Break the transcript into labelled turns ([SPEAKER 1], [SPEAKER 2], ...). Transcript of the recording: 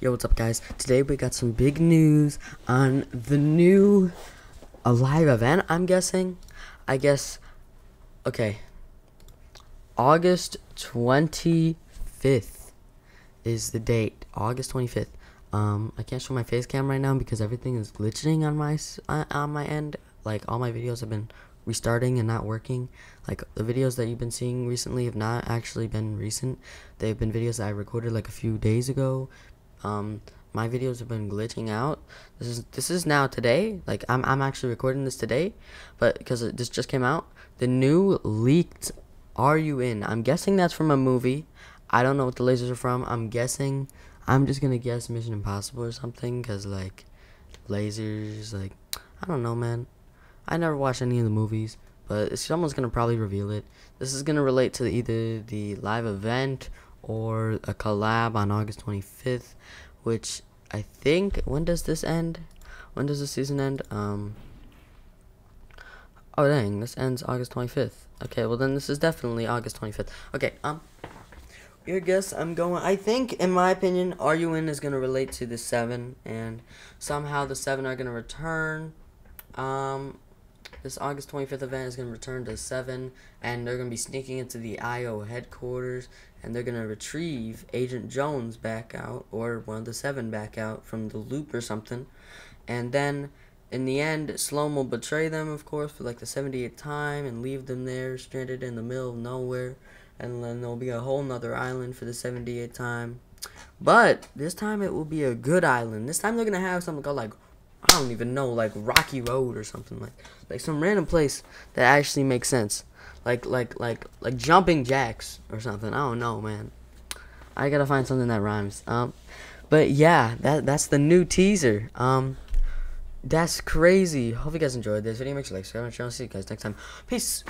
[SPEAKER 1] Yo, what's up, guys? Today we got some big news on the new a live event. I'm guessing. I guess. Okay. August 25th is the date. August 25th. Um, I can't show my face cam right now because everything is glitching on my uh, on my end. Like all my videos have been restarting and not working. Like the videos that you've been seeing recently have not actually been recent. They've been videos that I recorded like a few days ago. Um, my videos have been glitching out. This is this is now today. Like I'm I'm actually recording this today, but because it this just came out, the new leaked "Are You In?" I'm guessing that's from a movie. I don't know what the lasers are from. I'm guessing. I'm just gonna guess Mission Impossible or something, cause like lasers, like I don't know, man. I never watched any of the movies, but someone's gonna probably reveal it. This is gonna relate to either the live event or a collab on August 25th, which I think when does this end? When does the season end? Um. Oh dang, this ends August 25th. Okay, well then this is definitely August 25th. Okay, um. Your guess, I'm going. I think, in my opinion, You is gonna relate to the seven, and somehow the seven are gonna return. Um, this August 25th event is going to return to 7, and they're going to be sneaking into the IO headquarters, and they're going to retrieve Agent Jones back out, or one of the 7 back out from the loop or something. And then, in the end, Slone will betray them, of course, for like the 78th time, and leave them there, stranded in the middle of nowhere. And then there'll be a whole nother island for the 78th time. But, this time it will be a good island. This time they're going to have something called like I don't even know, like Rocky Road or something like like some random place that actually makes sense. Like like like like jumping jacks or something. I don't know, man. I gotta find something that rhymes. Um but yeah, that that's the new teaser. Um that's crazy. Hope you guys enjoyed this video. Make sure to like, subscribe, and I'll See you guys next time. Peace.